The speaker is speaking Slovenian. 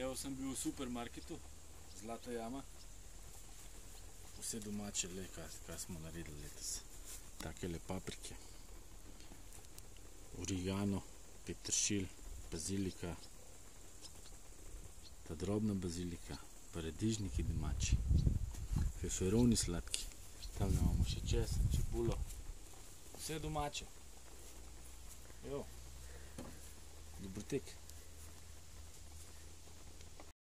Evo sem bil v supermarketu, Zlata jama. Vse domače, le kaj, kaj smo naredili letos. Take le paprike. Origano, peteršilj, bazilika, ta drobna bazilika, paradižniki domači, feferoni sladki. Tam imamo še česen, čebulo. Vse domače. Jo. Dobrotek.